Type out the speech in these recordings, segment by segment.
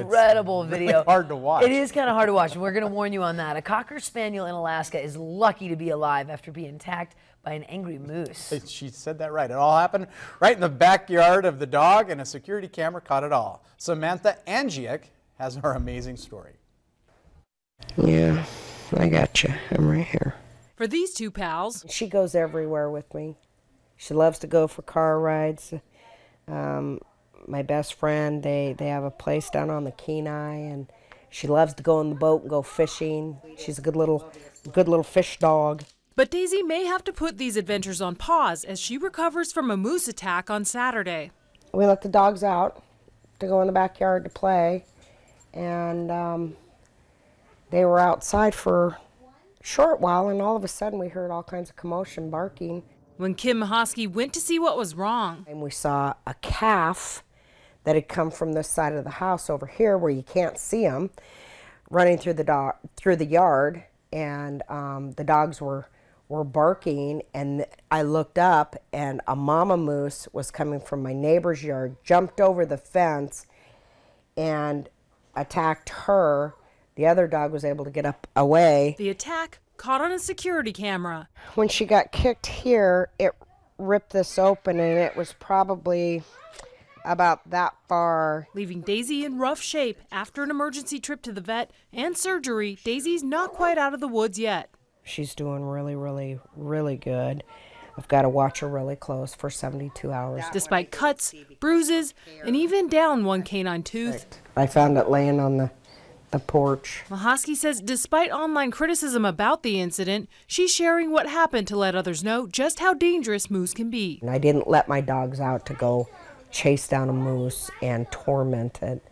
incredible video. Really hard to watch. It is kind of hard to watch, and we're going to warn you on that. A cocker spaniel in Alaska is lucky to be alive after being attacked by an angry moose. She said that right. It all happened right in the backyard of the dog, and a security camera caught it all. Samantha Angiek has our amazing story. Yeah, I got you. I'm right here. For these two pals, She goes everywhere with me. She loves to go for car rides. Um, my best friend, they, they have a place down on the Kenai, and she loves to go in the boat and go fishing. She's a good little, good little fish dog. but Daisy may have to put these adventures on pause as she recovers from a moose attack on Saturday. We let the dogs out to go in the backyard to play, and um, they were outside for a short while, and all of a sudden we heard all kinds of commotion, barking. When Kim Mahosky went to see what was wrong, and we saw a calf that had come from this side of the house over here where you can't see them running through the do- through the yard. And um, the dogs were were barking. And I looked up and a mama moose was coming from my neighbor's yard jumped over the fence and attacked her. The other dog was able to get up away. The attack caught on a security camera. when she got kicked here, it ripped this open, and it was probably about that far. Leaving Daisy in rough shape after an emergency trip to the vet and surgery, Daisy's not quite out of the woods yet. She's doing really, really, really good. I've got to watch her really close for 72 hours. Despite cuts, bruises, and even down one canine tooth, I found it laying on the, the porch. Mahosky says despite online criticism about the incident, she's sharing what happened to let others know just how dangerous moose can be. And I didn't let my dogs out to go chase down a moose and torment it.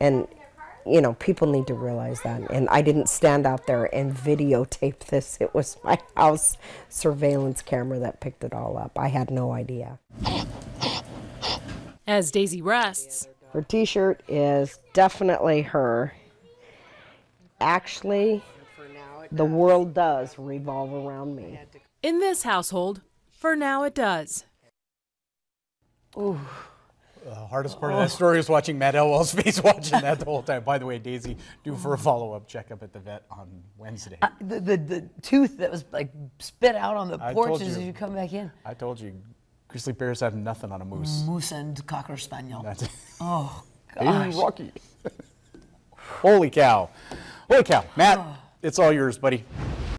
And, you know, people need to realize that. And I didn't stand out there and videotape this. It was my house surveillance camera that picked it all up. I had no idea. As Daisy rests, Her t shirt is definitely her. Actually, the world does revolve around me. in this household, for now it does. The hardest part of that oh. story is watching Matt Elwell's face watching that the whole time. By the way, Daisy, due for a follow-up checkup at the vet on Wednesday. The, the, the tooth that was like spit out on the porch as you. come back in. I told you, Grizzly Bears have nothing on a moose. Moose and cocker spaniel. That's Oh, Hey, gosh. Rocky. Holy cow. Holy cow. Matt, oh. it's all yours, buddy.